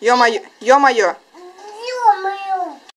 Ё-моё, ё-моё.